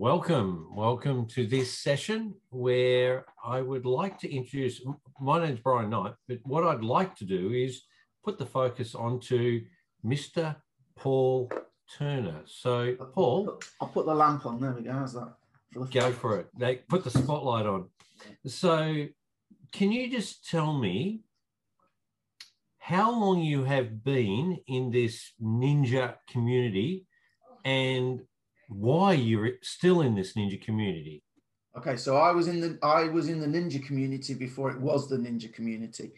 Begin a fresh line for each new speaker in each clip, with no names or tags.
Welcome, welcome to this session where I would like to introduce. My name's Brian Knight, but what I'd like to do is put the focus onto Mr. Paul Turner. So, Paul,
I'll put the lamp on. There we go. How's that?
For go for it. They put the spotlight on. So, can you just tell me how long you have been in this ninja community and why you're still in this ninja community.
Okay, so I was in the I was in the ninja community before it was the ninja community.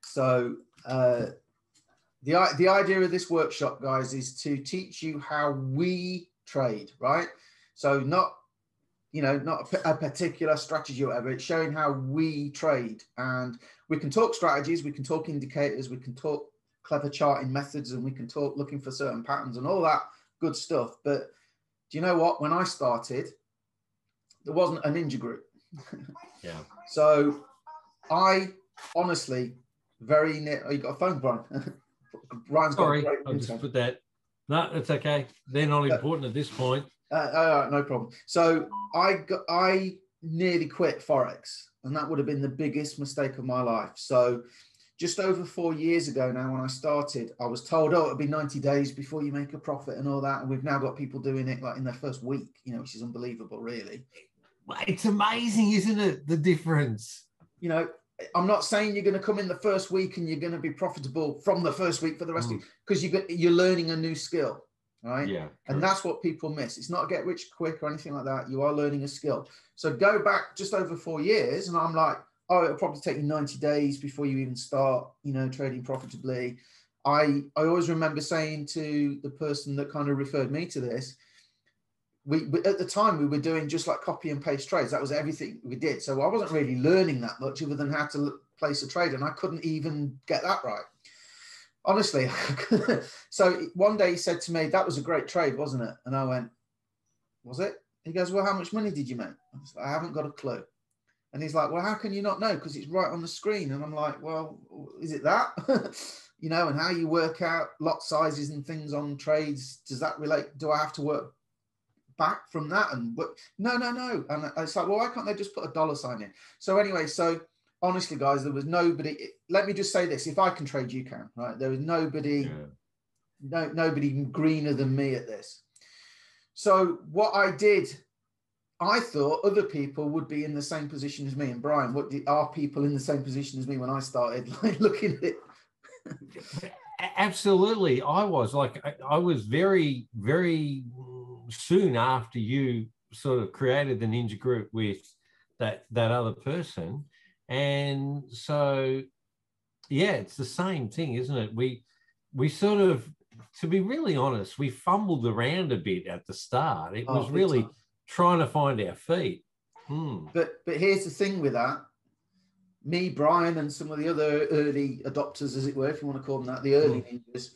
So uh, the the idea of this workshop, guys, is to teach you how we trade, right? So not you know not a, a particular strategy or whatever. It's showing how we trade, and we can talk strategies, we can talk indicators, we can talk clever charting methods, and we can talk looking for certain patterns and all that good stuff. But do you know what? When I started, there wasn't a ninja group.
yeah.
So I honestly very near. Oh, you got a phone, Brian?
Ryan's Sorry, got I'll just put that. No, it's okay. They're not uh, important at this point.
Uh, all right, no problem. So I got, I nearly quit forex, and that would have been the biggest mistake of my life. So just over four years ago now when I started, I was told, oh, it'll be 90 days before you make a profit and all that. And we've now got people doing it like in their first week, you know, which is unbelievable, really.
It's amazing, isn't it? The difference.
You know, I'm not saying you're going to come in the first week and you're going to be profitable from the first week for the rest mm. of because you you're learning a new skill, right?
Yeah.
And that's what people miss. It's not get rich quick or anything like that. You are learning a skill. So go back just over four years, and I'm like, oh, it'll probably take you 90 days before you even start, you know, trading profitably. I, I always remember saying to the person that kind of referred me to this, we, we, at the time we were doing just like copy and paste trades. That was everything we did. So I wasn't really learning that much other than how to place a trade, and I couldn't even get that right. Honestly, so one day he said to me, "That was a great trade, wasn't it?" And I went, "Was it?" He goes, "Well, how much money did you make?" I, I haven't got a clue. And he's like, well, how can you not know? Because it's right on the screen. And I'm like, well, is it that? you know, and how you work out lot sizes and things on trades, does that relate? Do I have to work back from that? And what? No, no, no. And it's like, well, why can't they just put a dollar sign in? So anyway, so honestly, guys, there was nobody. Let me just say this: if I can trade, you can. Right? There was nobody, yeah. no, nobody greener than me at this. So what I did I thought other people would be in the same position as me. And Brian, what are people in the same position as me when I started like looking at it?
Absolutely, I was like I, I was very very soon after you sort of created the ninja group with that that other person, and so yeah, it's the same thing, isn't it? We we sort of, to be really honest, we fumbled around a bit at the start. It oh, was really. Time trying to find our feet. Hmm.
But but here's the thing with that. Me, Brian, and some of the other early adopters, as it were, if you want to call them that, the early ninjas.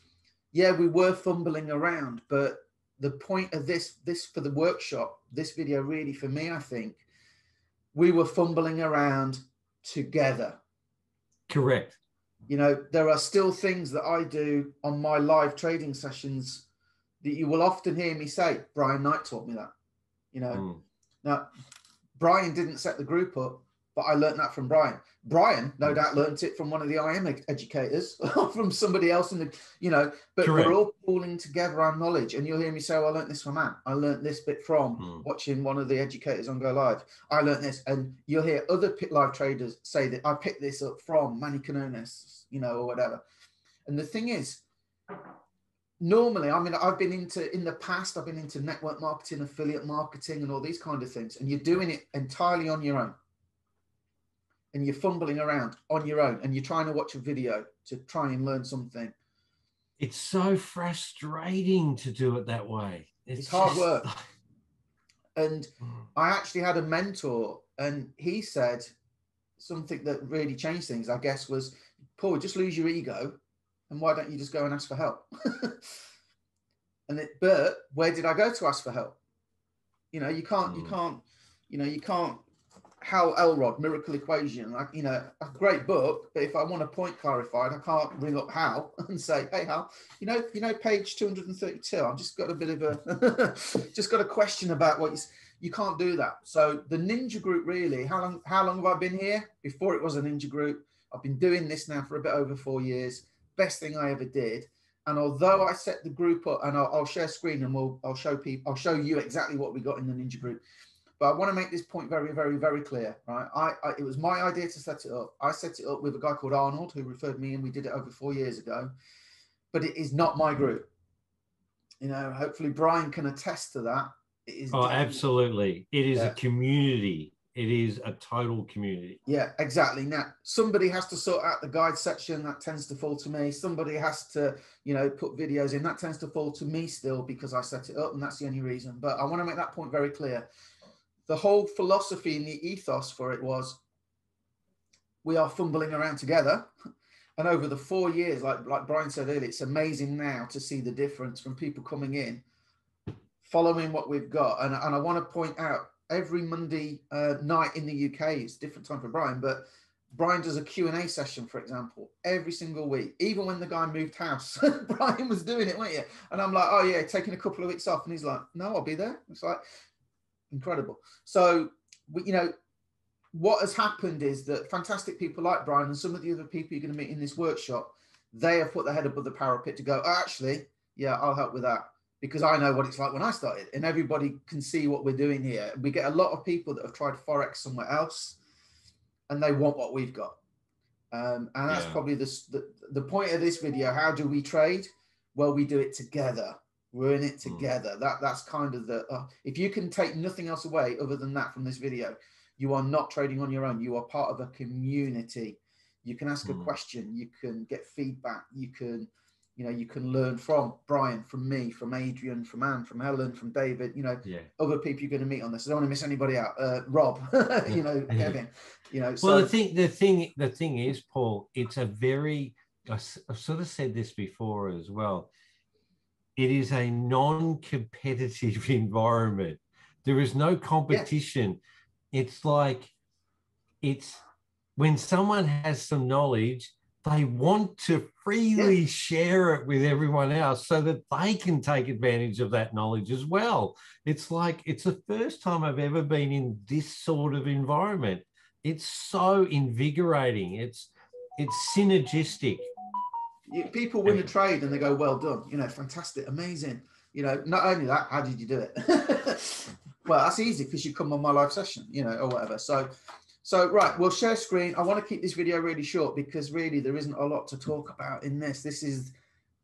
Yeah, we were fumbling around, but the point of this this for the workshop, this video really for me, I think, we were fumbling around together.
Correct.
You know, there are still things that I do on my live trading sessions that you will often hear me say, Brian Knight taught me that. You know, mm. now Brian didn't set the group up, but I learned that from Brian. Brian, no hmm. doubt, learned it from one of the IM educators, from somebody else in the, you know. But Correct. we're all pooling together our knowledge, and you'll hear me say, oh, "I learned this from Anne. I learned this bit from mm. watching one of the educators on Go Live. I learned this," and you'll hear other pit live traders say that I picked this up from Manny Quinones, you know, or whatever. And the thing is, normally i mean i've been into in the past i've been into network marketing affiliate marketing and all these kind of things and you're doing it entirely on your own. And you're fumbling around on your own and you're trying to watch a video to try and learn something.
It's so frustrating to do it that way.
It's, it's hard just... work. and hmm. i actually had a mentor and he said something that really changed things i guess was paul just lose your ego and why don't you just go and ask for help? and it, but where did I go to ask for help? You know, you can't, mm. you hmm. can't, you know, you can't. Hal Elrod, Miracle Equation, like you know, a great book. But if I want a point clarified, I can't ring up Hal and say, "Hey, Hal, you know, you know, page two hundred and thirty-two. I've just got a bit of a, just got a question about what you." you can't do that. So the ninja group really, how long how long have I been here? Before it was a ninja group, I've been doing this now for a bit over four years. Best thing I ever did. And although I set the group up, and I'll, I'll share screen and we'll I'll show people I'll show you exactly what we got in the ninja group. But I want to make this point very, very, very clear, right? I, I, it was my idea to set it up. I set it up with a guy called Arnold who referred me, and we did it over four years ago. But it is not my group. You know, hopefully Brian can attest to that.
It is. Oh, absolutely! It is yeah. a community. It is a total community.
Yeah, exactly. Now somebody has to sort out the guide section. That tends to fall to me. Somebody has to, you know, put videos in. That tends to fall to me still because I set it up, and that's the only reason. But I want to make that point very clear the whole philosophy and the ethos for it was we are fumbling around together. And over the four years, like, like Brian said earlier, it's amazing now to see the difference from people coming in, following what we've got. And, and I want to point out every Monday uh, night in the UK, it's different time for Brian, but Brian does a Q&A session, for example, every single week. Even when the guy moved house, Brian was doing it, weren't you? And I'm like, oh yeah, taking a couple of weeks off. And he's like, no, I'll be there. It's like, incredible. So, you know, what has happened is that fantastic people like Brian and some of the other people you're going to meet in this workshop, they have put their head above the parapet to go, oh, actually, yeah, I'll help with that because I know what it's like when I started and everybody can see what we're doing here. We get a lot of people that have tried Forex somewhere else and they want what we've got. Um, and that's yeah. probably the, the, the point of this video. How do we trade? Well, we do it together. We're in it hmm. together. Mm. That that's kind of the. Uh, if you can take nothing else away other than that from this video, you are not trading on your own. You are part of a community. You can ask mm. a hmm. question. You can get feedback. You can, you know, you can learn from Brian, from me, from Adrian, from Anne, from Helen, from David. You know, yeah. other people you're going to meet on this. I don't want to miss anybody out. Uh, Rob, you know, Kevin. You know.
So, well, the thing, the thing, the thing is, Paul. It's a very. I've sort of said this before as well it is a non-competitive environment. There is no competition. Yeah. It's like it's when someone has some knowledge, they want to freely yeah. share it with everyone else so that they can take advantage of that knowledge as well. It's like it's the first time I've ever been in this sort of environment. It's so invigorating. It's it's synergistic
people win a trade and they go, well done, you know, fantastic, amazing. You know, not only that, how did you do it? well, that's easy because you come on my live session, you know, or whatever. So, so right, we'll share screen. I want to keep this video really short because really there isn't a lot to talk about in this. This is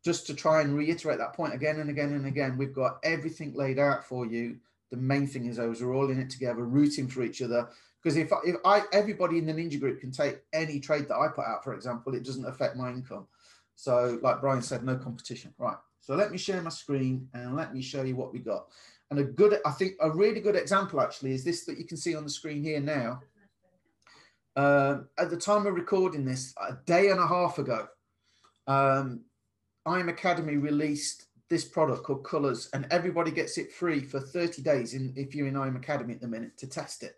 just to try and reiterate that point again and again and again. We've got everything laid out for you. The main thing is those we're all in it together, rooting for each other. Because if, if I everybody in the ninja group can take any trade that I put out, for example, it doesn't affect my income. So like Brian said, no competition. Right. So let me share my screen and let me show you what we got. And a good, I think a really good example actually is this that you can see on the screen here now. Uh, at the time of recording this, a day and a half ago, um, IM Academy released this product called Colors, and everybody gets it free for 30 days in, if you're in IM Academy at the minute to test it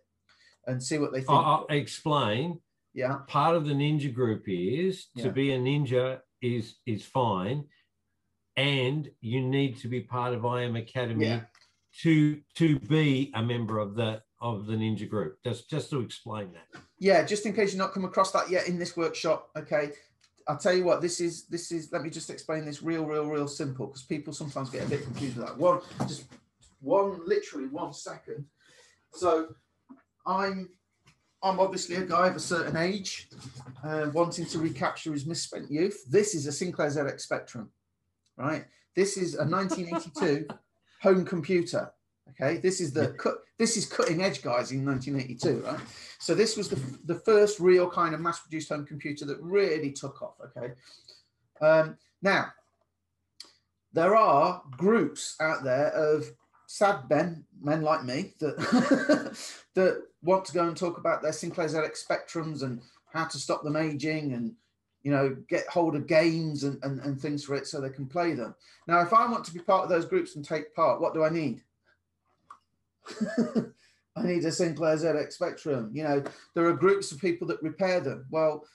and see what they think.
I'll explain.
Yeah.
Part of the ninja group is yeah. to be a ninja is is fine, and you need to be part of IM Academy yeah. To to be a member of the of the ninja group. Just just to explain that.
Yeah, just in case you've not come across that yet in this workshop. Okay, I'll tell you what. This is this is. Let me just explain this real, real, real simple because people sometimes get a bit confused with that. One, just one, literally one second. So I'm I'm obviously a guy of a certain age, uh, wanting to recapture his misspent youth. This is a Sinclair ZX Spectrum, right? This is a 1982 home computer. Okay, this is the cut. This is cutting edge, guys, in 1982, right? So this was the, the first real kind of mass-produced home computer that really took off. Okay, um, now there are groups out there of sad men, men like me, that that want to go and talk about their Sinclair ZX Spectrums and how to stop them aging and you know get hold of games and, and, and things for it so they can play them. Now, if I want to be part of those groups and take part, what do I need? I need a Sinclair ZX Spectrum. You know, there are groups of people that repair them. Well,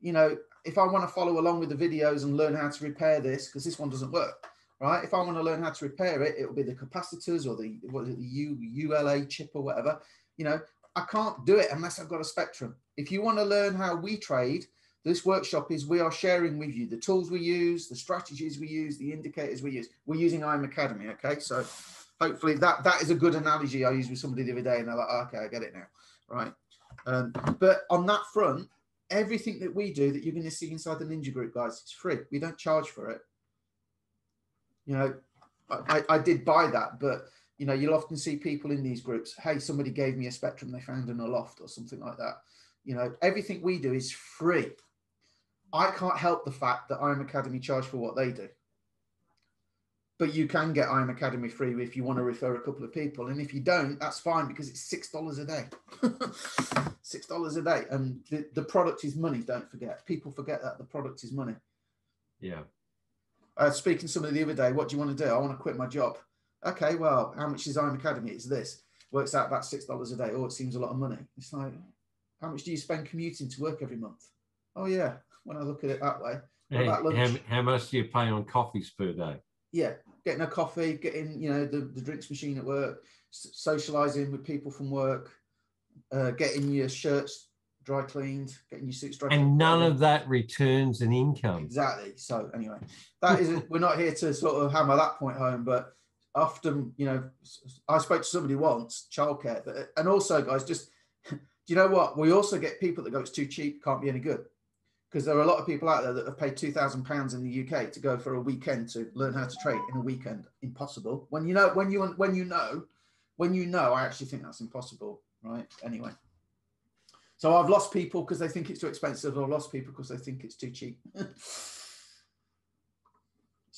you know, if I want to follow along with the videos and learn how to repair this, because this one doesn't work, right? If I want to learn how to repair it, it'll be the capacitors or the what is it, the U, ULA chip or whatever. You know, I can't do it unless I've got a spectrum. If you want to learn how we trade, this workshop is we are sharing with you the tools we use, the strategies we use, the indicators we use. We're using IM Academy, okay? So hopefully that that is a good analogy I used with somebody the other day, and they're like, okay, I get it now, right? Um, but on that front, everything that we do that you're going to see inside the Ninja Group, guys, it's free. We don't charge for it. You know, I, I did buy that, but you know, you'll often see people in these groups. Hey, somebody gave me a spectrum they found in a loft or something like that. You know, everything we do is free. I can't help the fact that IM Academy charge for what they do. But you can get IM Academy free if you want to refer a couple of people. And if you don't, that's fine because it's $6 a day. $6 a day. And the, the product is money, don't forget. People forget that the product is money.
Yeah.
Uh, speaking to somebody the other day, what do you want to do? I want to quit my job. Okay, well, how much is IM Academy? It's this. Works out about $6 a day. Oh, it seems a lot of money. It's like, how much do you spend commuting to work every month? Oh, yeah when I look at it that way.
Hey, how, how, much do you pay on coffees per day?
Yeah, getting a coffee, getting you know the, the drinks machine at work, socializing with people from work, uh, getting your shirts dry cleaned, getting your suits dry. Cleaned.
And none of that returns an income.
Exactly. So anyway, that is we're not here to sort of hammer that point home, but often you know I spoke to somebody once, childcare, but and also guys, just do you know what? We also get people that go, it's too cheap, can't be any good because there are a lot of people out there that have paid two thousand pounds in the UK to go for a weekend to learn how to trade in a weekend. Impossible. When you know, when you when you know, when you know, I actually think that's impossible, right? Anyway, so I've lost people because they think it's too expensive. I've lost people because they think it's too cheap. this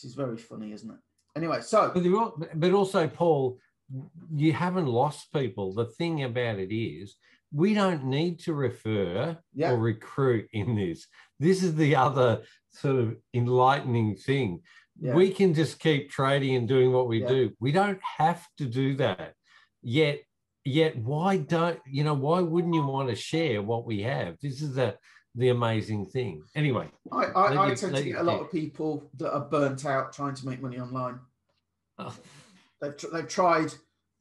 is very funny, isn't it? Anyway, so
but also, Paul, you haven't lost people. The thing about it is we don't need to refer yeah. or recruit in this. This is the other sort of enlightening thing. Yeah. We can just keep trading and doing what we yeah. do. We don't have to do that. Yet, yet why don't you know why wouldn't you want to share what we have? This is the the amazing thing. Anyway,
I, I, I you, tend to get a lot of people that are burnt out trying to make money online. Oh. They've, they've tried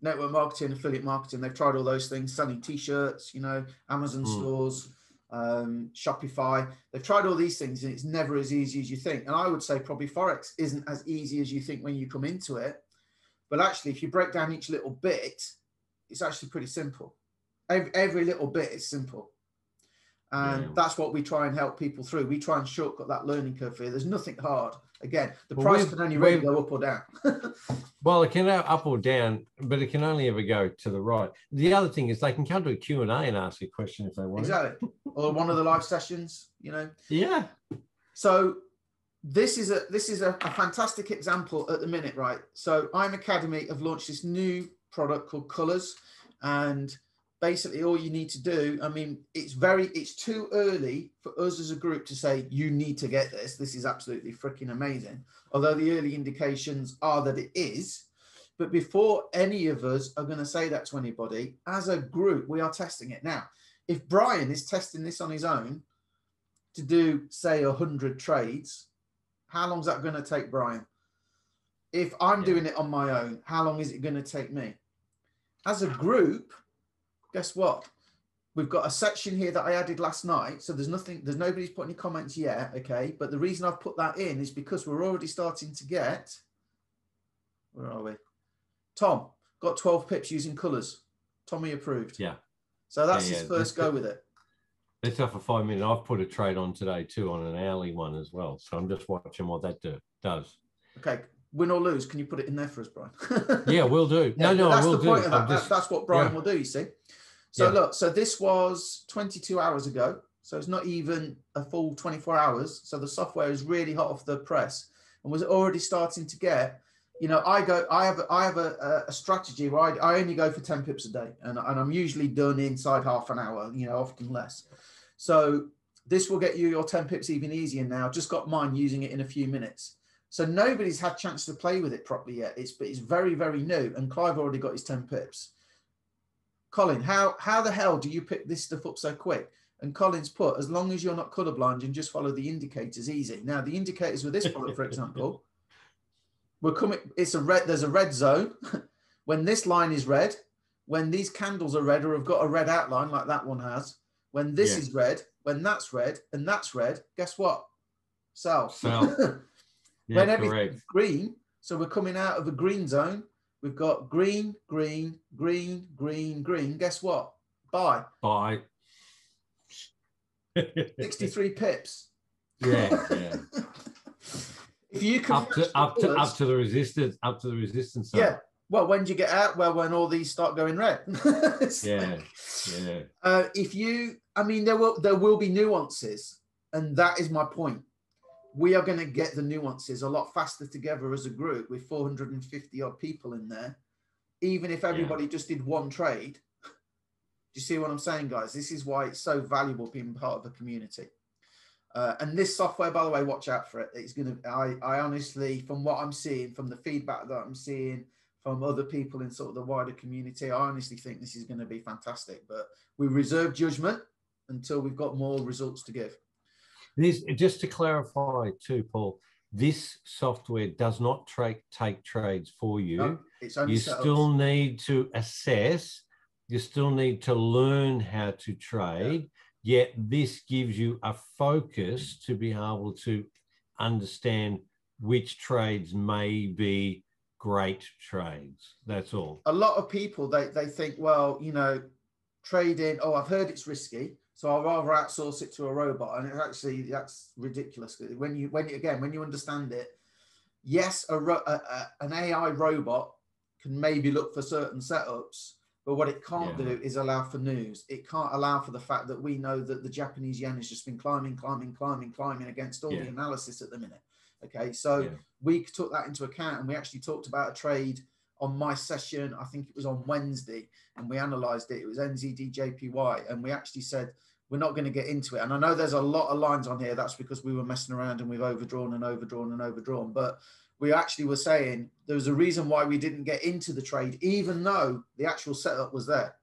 network marketing, affiliate marketing. They've tried all those things, selling t-shirts, you know, Amazon mm. stores, um, Shopify. They've tried all these things, and it's never as easy as you think. And I would say probably forex isn't as easy as you think when you come into it. But actually, if you break down each little bit, it's actually pretty simple. Every, every little bit is simple. And yeah. that's what we try and help people through. We try and shortcut that learning curve here. There's nothing hard. Again, the well, price can only really go up or down.
well, it can go up or down, but it can only ever go to the right. The other thing is they can come to a Q&A and ask a question if they want.
Exactly. or one of the live sessions, you know.
Yeah.
So this is a this is a, a fantastic example at the minute, right? So IM Academy have launched this new product called Colors and basically all you need to do i mean it's very it's too early for us as a group to say you need to get this. This is absolutely freaking amazing. Although the early indications are that it is. But before any of us are going to say that to anybody as a group we are testing it. Now if brian is testing this on his own to do say 100 trades how long is that going to take brian? If i'm yeah. doing it on my own how long is it going to take me? As a group guess what? We've got a section here that I added last night. So there's nothing, there's nobody's put any comments yet. Okay. But the reason I've put that in is because we're already starting to get, where are we? Tom got 12 pips using colors. Tommy approved.
Yeah.
So that's
yeah,
his yeah. 1st go with it.
Let's go for five minutes. I've put a trade on today too on an hourly one as well. So I'm just watching what that do, does.
Okay win or lose, can you put it in there for us, Brian?
yeah, we'll do. No, no,
that's
I will
the point
do.
of that. Just, that's what Brian yeah. will do. You see. So yeah. look, so this was 22 hours ago. So it's not even a full 24 hours. So the software is really hot off the press and was already starting to get. You know, I go. I have. I have a, a strategy where I, I only go for 10 pips a day, and, and I'm usually done inside half an hour. You know, often less. So this will get you your 10 pips even easier now. Just got mine using it in a few minutes. So nobody's had chance to play with it properly yet. It's but it's very very new, and Clive already got his ten pips. Colin, how how the hell do you pick this stuff up so quick? And Colin's put, as long as you're not colorblind and just follow the indicators, easy. Now the indicators with this product, for example, we're coming. It's a red. There's a red zone. when this line is red, when these candles are red or have got a red outline like that one has, when this
Yeah.
is red, when that's red and that's red, guess what? Sell.
Sell. Yeah,
when
correct.
everything's green, so we're coming out of a green zone. We've got green, green, green, green, green. Guess what? Buy
Buy.
63 pips.
yeah, yeah.
If you can
Up to up to up to the resistance, up to the resistance. zone.
yeah. Well, when do you get out? Well, when all these start going red.
Yeah, yeah.
Uh, if you, I mean, there will there will be nuances, and that is my point. We are going to get the nuances a lot faster together as a group with 450 odd people in there. Even if everybody just did one trade, do you see what I'm saying, guys? This is why it's so valuable being part of a community. Uh, and this software, by the way, watch out for it. It's going to, I, I honestly, from what I'm seeing, from the feedback that I'm seeing from other people in sort of the wider community, I honestly think this is going to be fantastic. But we reserve judgment until we've got more results to give.
This just to clarify too, Paul. This software does not tra- take trades for you.
No, it's only
you still need to assess. You still need to learn how to trade. Yet this gives you a focus to be able to understand which trades may be great trades. That's all.
a lot of people they, they think well you know trading oh i've heard it's risky so i'll rather outsource it to a robot and it's actually that's ridiculous when you when you again when you understand it yes a, ro- a, a an ai robot can maybe look for certain setups but what it can't
Yeah.
do is allow for news it can't allow for the fact that we know that the japanese yen has just been climbing climbing climbing climbing against all
Yeah.
the analysis at the minute okay so
Yeah.
we took that into account and we actually talked about a trade on my session, I think it was on Wednesday, and we analysed it. It was NZDJPY, and we actually said we're not going to get into it. And I know there's a lot of lines on here. That's because we were messing around and we've overdrawn and overdrawn and overdrawn. But we actually were saying there was a reason why we didn't get into the trade, even though the actual setup was there.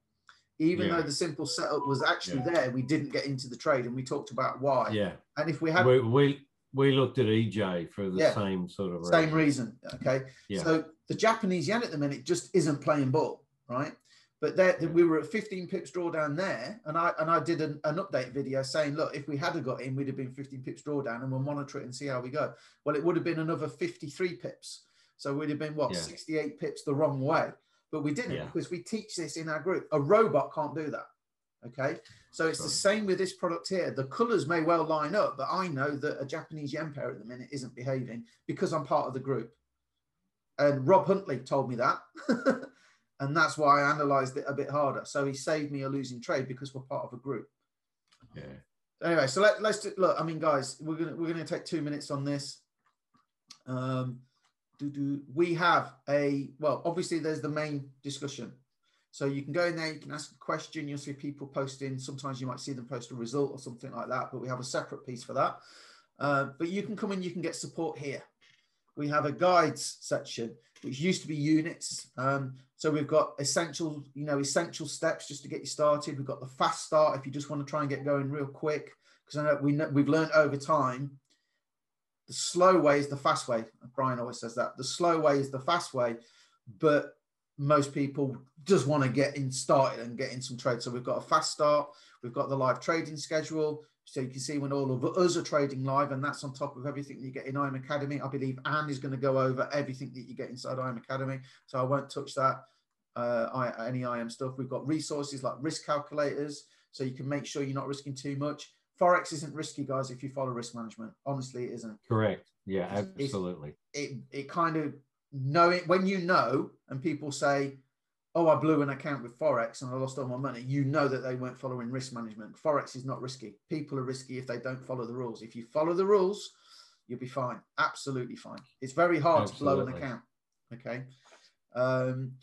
Even
Yeah.
though the simple setup was actually
Yeah.
there, we didn't get into the trade, and we talked about why.
Yeah.
And if we had
We, we we looked at EJ for the
Yeah.
same sort of
same reason. Okay.
Yeah.
So the Japanese yen at the minute just isn't playing ball, right? But there,
Yeah.
we were at 15 pips drawdown there, and I and I did an, an update video saying, look, if we had have got in, we'd have been 15 pips drawdown, and we'll monitor it and see how we go. Well, it would have been another 53 pips, so we'd have been what
Yeah.
68 pips the wrong way, but we didn't because we teach this in our group. A robot can't do that. Okay, so it's the same with this product here. The colors may well line up, but I know that a Japanese yen pair at the minute isn't behaving because I'm part of the group. And Rob Huntley told me that. and that's why I analyzed it a bit harder. So he saved me a losing trade because we're part of a group.
Yeah.
Anyway, so let, let's do, look. I mean, guys, we're gonna we're gonna take two minutes on this. Um, do, do we have a well? Obviously, there's the main discussion. So you can go in there, you can ask a question. You'll see people posting. Sometimes you might see them post a result or something like that. But we have a separate piece for that. Uh, but you can come in, you can get support here. We have a guides section, which used to be units. Um, so we've got essential, you know, essential steps just to get you started. We've got the fast start if you just want to try and get going real quick. Because I know we know, we've learned over time, the slow way is the fast way. Brian always says that the slow way is the fast way, but most people just want to get in started and get in some trade. So we've got a fast start. We've got the live trading schedule. So you can see when all of us are trading live, and that's on top of everything that you get in IM Academy. I believe Anne is going to go over everything that you get inside IM Academy. So I won't touch that, uh, I, any IM stuff. We've got resources like risk calculators, so you can make sure you're not risking too much. Forex isn't risky, guys, if you follow risk management. Honestly, it isn't.
Correct. Yeah,
It's-
absolutely.
It, it kind of know it when you know, and people say, oh, I blew an account with Forex and I lost all my money, you know that they weren't following risk management. Forex is not risky. People are risky if they don't follow the rules. If you follow the rules, you'll be fine. Absolutely fine. It's very hard to blow an account. Okay. Um,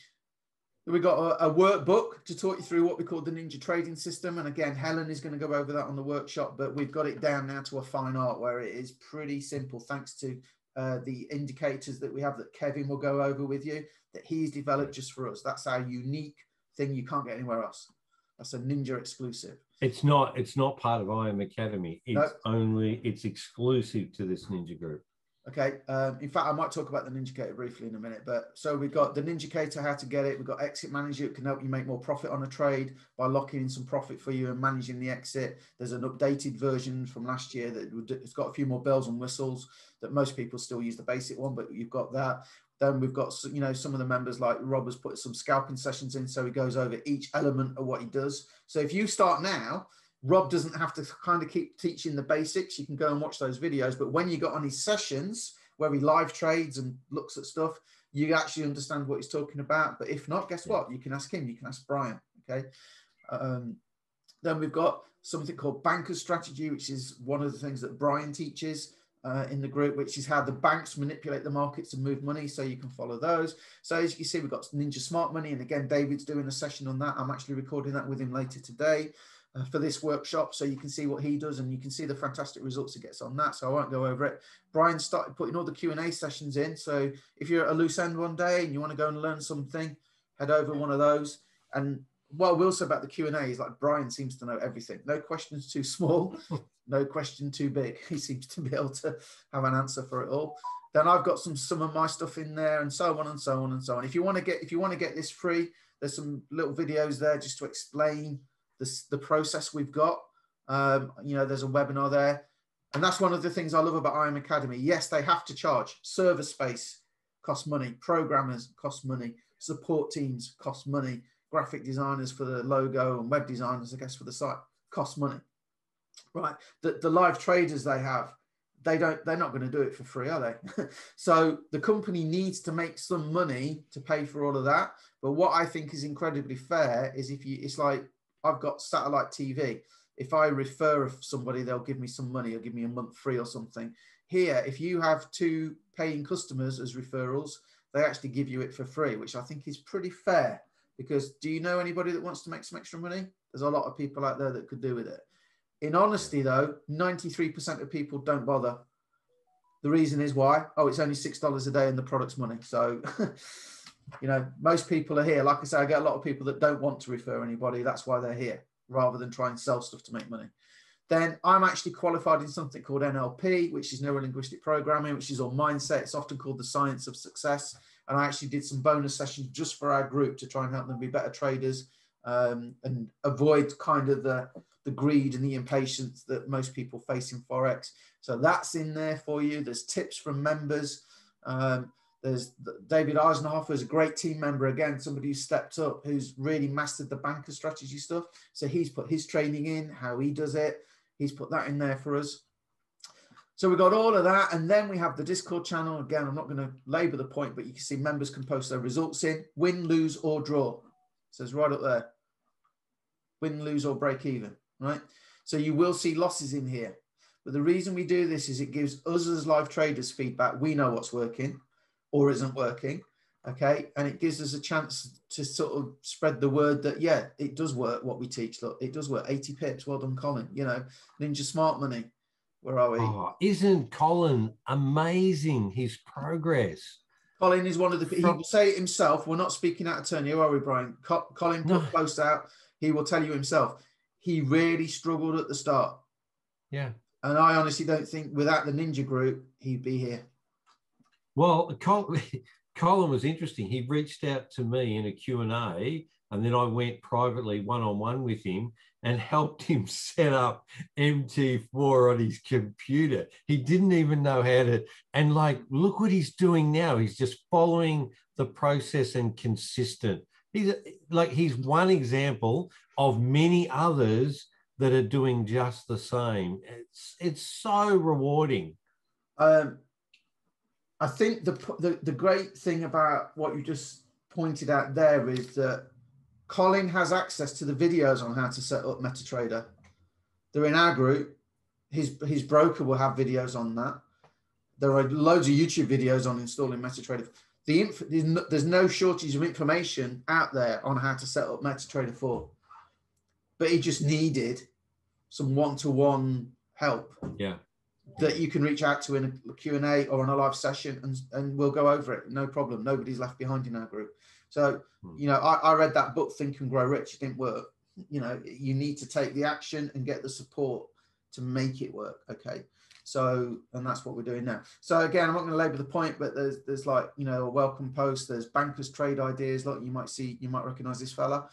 we got a, a workbook to talk you through what we call the ninja trading system. And again, Helen is going to go over that on the workshop, but we've got it down now to a fine art where it is pretty simple, thanks to uh, the indicators that we have that Kevin will go over with you that he's developed just for us. That's our unique thing you can't get anywhere else. That's a ninja exclusive.
It's not. It's not part of IM Academy. It's
No.
only. It's exclusive to this ninja group.
Okay. Um, in fact, I might talk about the Ninjacator briefly in a minute. But so we've got the Ninjacator, how to get it. We've got Exit Manager, it can help you make more profit on a trade by locking in some profit for you and managing the exit. There's an updated version from last year that it's got a few more bells and whistles that most people still use the basic one, but you've got that. Then we've got you know some of the members like Rob has put some scalping sessions in, so he goes over each element of what he does. So if you start now, Rob doesn't have to kind of keep teaching the basics. You can go and watch those videos. But when you got on his sessions where he live trades and looks at stuff, you actually understand what he's talking about. But if not, guess what? You can ask him. You can ask Brian. Okay. Um, then we've got something called banker strategy, which is one of the things that Brian teaches. Uh, in the group, which is how the banks manipulate the markets and move money. So you can follow those. So as you can see, we've got Ninja Smart Money. And again, David's doing a session on that. I'm actually recording that with him later today uh, for this workshop so you can see what he does and you can see the fantastic results he gets on that so i won't go over it. Brian started putting all the q&a sessions in so if you're at a loose end one day and you want to go and learn something head over one of those. And what i will say about the q&a is like brian seems to know everything. No questions too small no question too big. He seems to be able to have an answer for it all. Then i've got some some of my stuff in there and so on and so on and so on. If you want to get if you want to get this free there's some little videos there just to explain the, the process we've got. Um, you know, there's a webinar there. And that's one of the things I love about IM Academy. Yes, they have to charge. Server space costs money. Programmers cost money. Support teams cost money. Graphic designers for the logo and web designers, I guess, for the site cost money. Right. The, the live traders they have, they don't, they're not going to do it for free, are they? so the company needs to make some money to pay for all of that. But what I think is incredibly fair is if you, it's like I've got satellite TV. If I refer somebody, they'll give me some money or give me a month free or something. Here, if you have two paying customers as referrals, they actually give you it for free, which I think is pretty fair. Because do you know anybody that wants to make some extra money? There's a lot of people out there that could do with it. In honesty, though, 93% of people don't bother. The reason is why? Oh, it's only $6 a day and the product's money. So you know, most people are here. Like I say, I get a lot of people that don't want to refer anybody. That's why they're here rather than try and sell stuff to make money. Then I'm actually qualified in something called NLP, which is neuro linguistic programming, which is on mindset. It's often called the science of success. And I actually did some bonus sessions just for our group to try and help them be better traders um, and avoid kind of the, the greed and the impatience that most people face in Forex. So that's in there for you. There's tips from members. Um, there's David Eisenhower, who's a great team member, again, somebody who stepped up, who's really mastered the banker strategy stuff. So he's put his training in, how he does it. He's put that in there for us. So we've got all of that. And then we have the Discord channel. Again, I'm not going to labor the point, but you can see members can post their results in win, lose, or draw. It says right up there win, lose, or break even, right? So you will see losses in here. But the reason we do this is it gives us as live traders feedback. We know what's working or isn't working. Okay. And it gives us a chance to sort of spread the word that, yeah, it does work what we teach. Look, it does work. 80 pips. Well done, Colin. You know, Ninja Smart Money. Where are we? Oh,
isn't Colin amazing? His progress.
Colin is one of the, he will say it himself. We're not speaking out of turn here, are we, Brian? Colin put no. post out. He will tell you himself. He really struggled at the start.
Yeah.
And I honestly don't think without the Ninja group, he'd be here.
Well, Colin was interesting. He reached out to me in a Q&A and then I went privately one-on-one with him and helped him set up MT4 on his computer. He didn't even know how to, and like, look what he's doing now. He's just following the process and consistent. He's like, he's one example of many others that are doing just the same. It's, it's so rewarding.
Um, I think the, the, the great thing about what you just pointed out there is that Colin has access to the videos on how to set up MetaTrader. They're in our group. His his broker will have videos on that. There are loads of YouTube videos on installing MetaTrader. The inf- there's, no, there's no shortage of information out there on how to set up MetaTrader 4. But he just needed some one-to-one help.
Yeah
that you can reach out to in a Q&A or on a live session and, and we'll go over it. No problem. Nobody's left behind in our group. So, hmm. you know, I, I read that book, Think and Grow Rich. It didn't work. You know, you need to take the action and get the support to make it work. Okay. So, and that's what we're doing now. So again, I'm not going to labour the point, but there's there's like you know a welcome post. There's bankers trade ideas. Like you might see, you might recognise this fella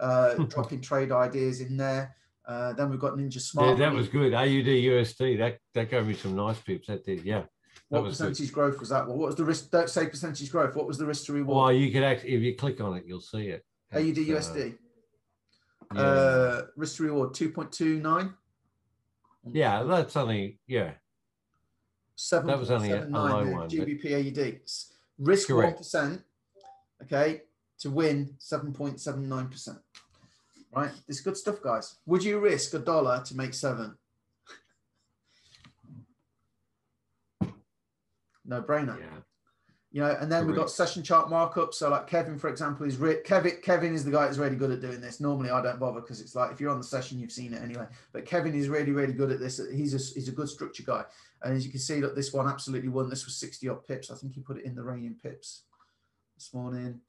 uh, dropping trade ideas in there. Uh, then we've got Ninja Smart.
Yeah, that was good. AUD USD. That that gave me some nice pips. That did, yeah.
What percentage good. growth was that? Well, what was the risk? Don't say percentage growth. What was the risk to reward?
Well, you could actually, if you click on it, you'll see it.
AUD USD. Uh, yeah. Uh, risk to reward 2.29.
Yeah, that's only, yeah.
Seven, that was only seven, a, a low one. GBP. AUD. Risk Correct. 1%, okay, to win 7.79%. Right, this good stuff, guys. Would you risk a dollar to make seven? no brainer. Yeah. You know, and then we've got session chart markup. So like Kevin, for example, is re- Kevin. Kevin is the guy that's really good at doing this. Normally, I don't bother because it's like if you're on the session, you've seen it anyway. But Kevin is really, really good at this. He's a he's a good structure guy. And as you can see, look, this one absolutely won. This was 60 odd pips. I think he put it in the raining pips this morning.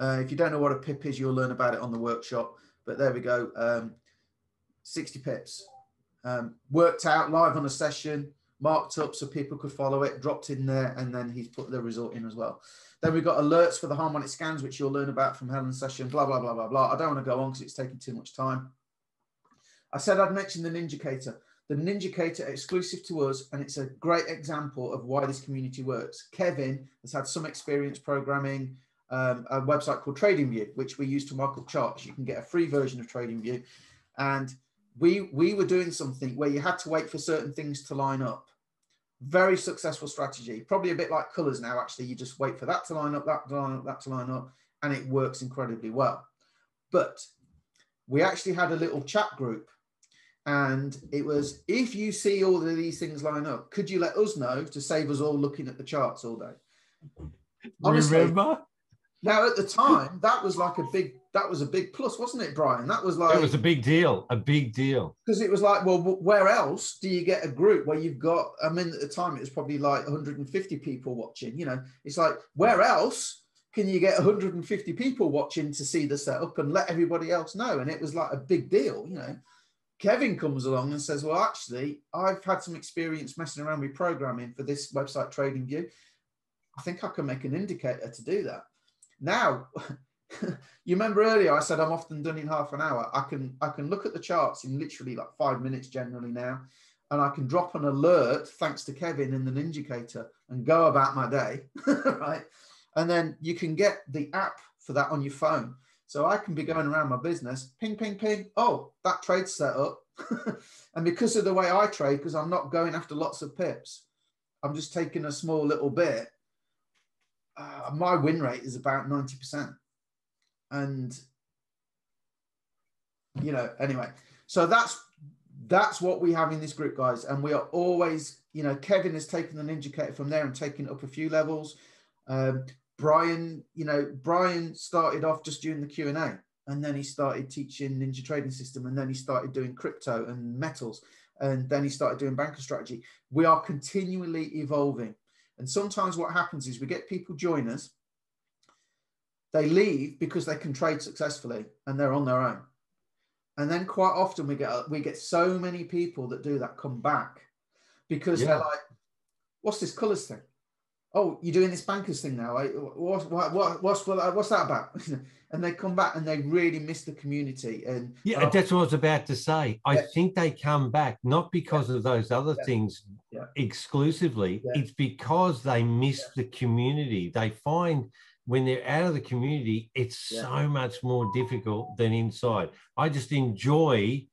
Uh, if you don't know what a pip is, you'll learn about it on the workshop. But there we go. Um, 60 pips. Um, worked out live on a session marked up so people could follow it, dropped in there, and then he's put the result in as well. Then we've got alerts for the harmonic scans, which you'll learn about from Helen's session, blah, blah, blah, blah, blah. I don't want to go on because it's taking too much time. I said I'd mention the Ninjacator. The Ninjacator exclusive to us, and it's a great example of why this community works. Kevin has had some experience programming um, a website called TradingView, which we use to mark up charts. You can get a free version of TradingView. And we, we were doing something where you had to wait for certain things to line up very successful strategy. Probably a bit like colors now, actually. You just wait for that to line up, that to line up, that to line up, and it works incredibly well. But we actually had a little chat group, and it was if you see all of these things line up, could you let us know to save us all looking at the charts all day?
Honestly, Remember?
Now at the time, that was like a big that was a big plus, wasn't it, Brian? That was like
it was a big deal, a big deal.
Because it was like, well, where else do you get a group where you've got? I mean, at the time it was probably like 150 people watching. You know, it's like where else can you get 150 people watching to see the setup and let everybody else know? And it was like a big deal. You know, Kevin comes along and says, well, actually, I've had some experience messing around with programming for this website TradingView. I think I can make an indicator to do that. Now. you remember earlier I said I'm often done in half an hour. I can I can look at the charts in literally like five minutes generally now, and I can drop an alert thanks to Kevin in the Ninjacator and go about my day, right? And then you can get the app for that on your phone. So I can be going around my business, ping, ping, ping. Oh, that trade's set up. and because of the way I trade, because I'm not going after lots of pips, I'm just taking a small little bit. Uh, my win rate is about 90% and you know anyway so that's that's what we have in this group guys. And we are always you know kevin has taken the Ninjacator from there and taken up a few levels. Um, brian you know brian started off just doing the q&a and then he started teaching ninja trading system and then he started doing crypto and metals and then he started doing banker strategy. We are continually evolving and sometimes what happens is we get people join us they leave because they can trade successfully and they're on their own. And then quite often we get we get so many people that do that come back because yeah. they're like, "What's this colours thing? Oh, you're doing this bankers thing now. What, what, what, what's what's that about?" and they come back and they really miss the community. And
yeah, and that's what I was about to say. I yeah. think they come back not because yeah. of those other yeah. exclusively. It's because they miss the community. They find when they're out of the community, it's yeah. so much more difficult than inside. I just enjoy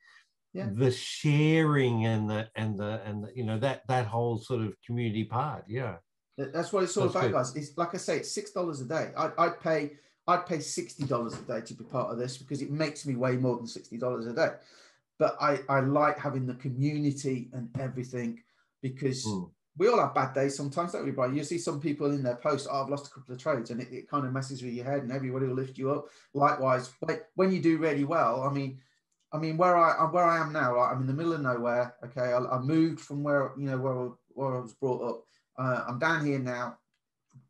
yeah. the sharing and the and the and the, you know that that whole sort of community part. Yeah,
that's what it's all That's about, good. guys. It's like I say, it's six dollars a day. I, I'd pay I'd pay sixty dollars a day to be part of this because it makes me way more than sixty dollars a day. But I I like having the community and everything because. Mm we all have bad days sometimes, don't we, Brian? You see some people in their post, oh, I've lost a couple of trades, and it, it kind of messes with your head, and everybody will lift you up. Likewise, but when you do really well, I mean, I mean, where I where I am now, I'm in the middle of nowhere. Okay, I, I moved from where you know where where I was brought up. Uh, I'm down here now.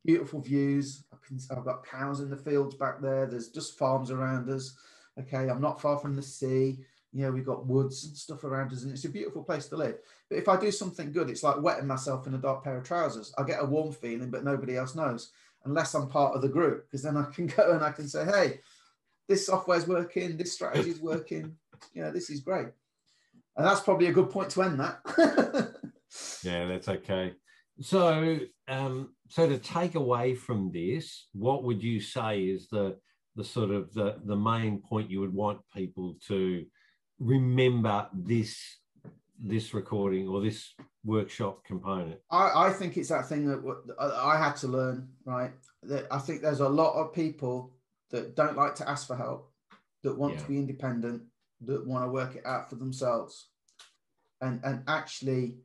Beautiful views. I've got cows in the fields back there. There's just farms around us. Okay, I'm not far from the sea. You know, we've got woods and stuff around us, and it's a beautiful place to live. But if I do something good, it's like wetting myself in a dark pair of trousers. I get a warm feeling, but nobody else knows unless I'm part of the group, because then I can go and I can say, hey, this software's working, this strategy is working. Yeah, this is great. And that's probably a good point to end that.
yeah, that's okay. So, um, so to take away from this, what would you say is the the sort of the the main point you would want people to remember this this recording or this workshop component?
I, I think it's that thing that I had to learn, right? That I think there's a lot of people that don't like to ask for help, that want yeah. to be independent, that want to work it out for themselves. And and actually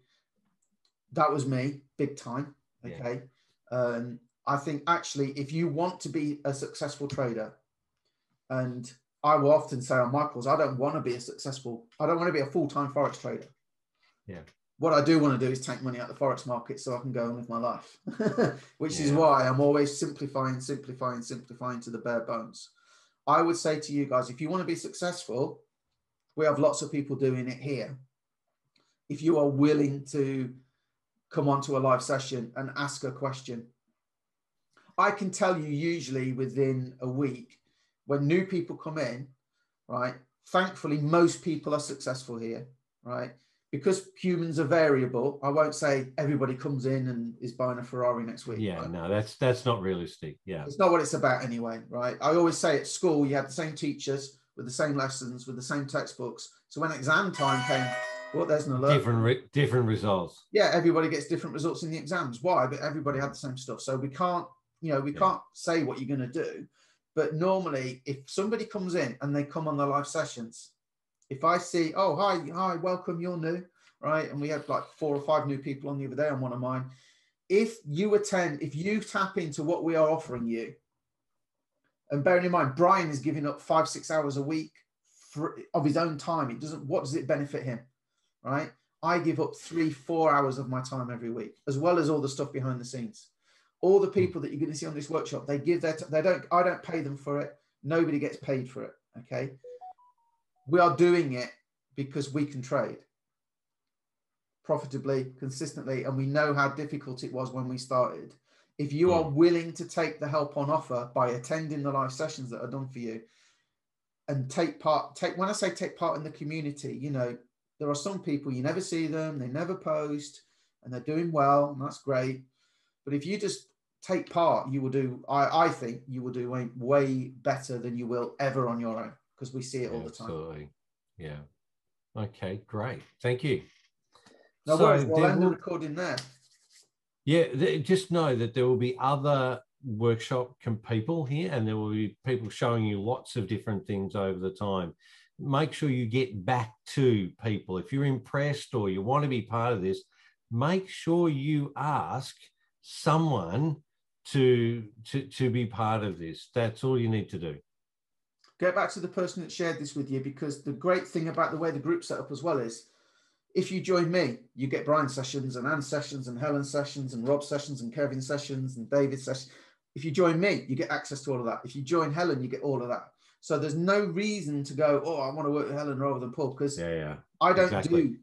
that was me big time. Okay. Yeah. Um, I think actually, if you want to be a successful trader, and I will often say on my calls, I don't want to be a successful, I don't want to be a full time Forex trader.
Yeah.
What I do want to do is take money out the Forex market so I can go on with my life, which yeah. is why I'm always simplifying, simplifying, simplifying to the bare bones. I would say to you guys, if you want to be successful, we have lots of people doing it here. If you are willing to come onto a live session and ask a question. I can tell you usually within a week when new people come in, right? Thankfully, most people are successful here, right? Because humans are variable. I won't say everybody comes in and is buying a Ferrari next week.
Yeah, right? no, that's that's not realistic. Yeah,
it's not what it's about anyway, right? I always say at school you had the same teachers with the same lessons with the same textbooks. So when exam time came, well, there's an alert.
Different, re- different results.
Yeah, everybody gets different results in the exams. Why? But everybody had the same stuff. So we can't, you know, we yeah. can't say what you're going to do. But normally, if somebody comes in and they come on the live sessions, if I see, oh, hi, hi, welcome, you're new, right? And we had like four or five new people on the other day on one of mine. If you attend, if you tap into what we are offering you, and bearing in mind, Brian is giving up five, six hours a week for, of his own time. It doesn't, what does it benefit him? right? I give up three, four hours of my time every week, as well as all the stuff behind the scenes. All the hmm. people that you're going to see on this workshop, they give their, they don't, I don't pay them for it. Nobody gets paid for it. Okay. We are doing it because we can trade profitably, consistently, and we know how difficult it was when we started. If you are hmm. willing to take the help on offer by attending the live sessions that are done for you and take part, take when I say take part in the community, you know, there are some people you never see them, they never post, and they're doing well, and that's great. But if you just take part, you will do. I, I think you will do way, way better than you will ever on your own because we see it all the time.
Absolutely. Yeah. Okay. Great. Thank you.
No so worries. We'll end the recording there.
Yeah. Just know that there will be other workshop people here, and there will be people showing you lots of different things over the time make sure you get back to people. If you're impressed or you want to be part of this, make sure you ask someone to, to, to be part of this. That's all you need to do.
Get back to the person that shared this with you because the great thing about the way the group set up as well is if you join me, you get Brian sessions and Anne sessions and Helen sessions and Rob sessions and Kevin sessions and David sessions. If you join me, you get access to all of that. If you join Helen, you get all of that. So there's no reason to go, oh, I want to work with Helen rather than Paul because
yeah, yeah,
I don't exactly. do,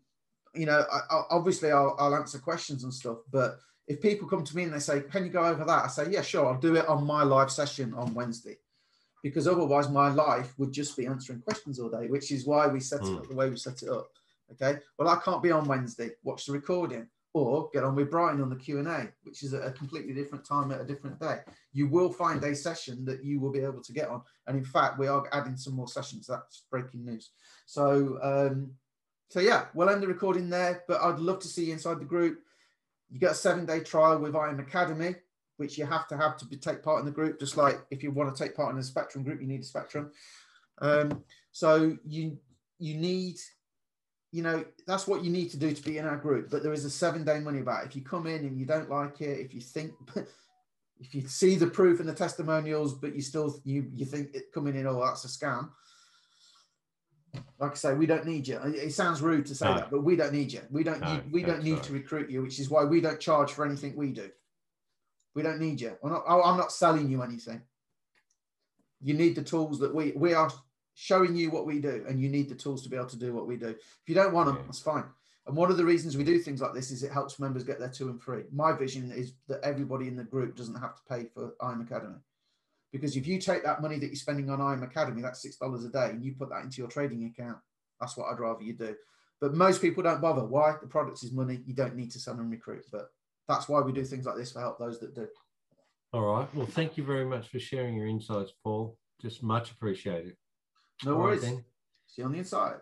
you know, I, I, obviously I'll, I'll answer questions and stuff, but if people come to me and they say, can you go over that? I say, yeah, sure, I'll do it on my live session on Wednesday. Because otherwise, my life would just be answering questions all day, which is why we set mm. it hmm. up the way we set it up. Okay. Well, I can't be on Wednesday. Watch the recording or get on with Brian on the Q&A, which is at a completely different time at a different day. You will find a session that you will be able to get on. And in fact, we are adding some more sessions. That's breaking news. So, um, so yeah, we'll end the recording there, but I'd love to see you inside the group. You get a seven day trial with IM Academy, which you have to have to be, take part in the group. Just like if you want to take part in a spectrum group, you need a spectrum. Um, so you, you need you know that's what you need to do to be in our group but there is a seven day money back if you come in and you don't like it if you think if you see the proof and the testimonials but you still you you think it coming in oh that's a scam like I say, we don't need you. It sounds rude to say no. that, but we don't need you. We don't no, need, we don't need to recruit you, which is why we don't charge for anything we do. We don't need you. I'm not, I'm not selling you anything. You need the tools that we we are showing you what we do, and you need the tools to be able to do what we do. If you don't want them,
Yeah.
that's fine. And one of the reasons we do things like this is it helps members get their two and three. My vision is that everybody in the group doesn't have to pay for IM Academy. Because if you take that money that you're spending on IM Academy, that's six dollars a day, and you put that into your trading account, that's what I'd rather you do. But most people don't bother. Why? The product is money. You don't need to sell and recruit. But that's why we do things like this to help those that do.
All right. Well, thank you very much for sharing your insights, Paul. Just much appreciated.
No
All right
worries.
then.
See you on the inside.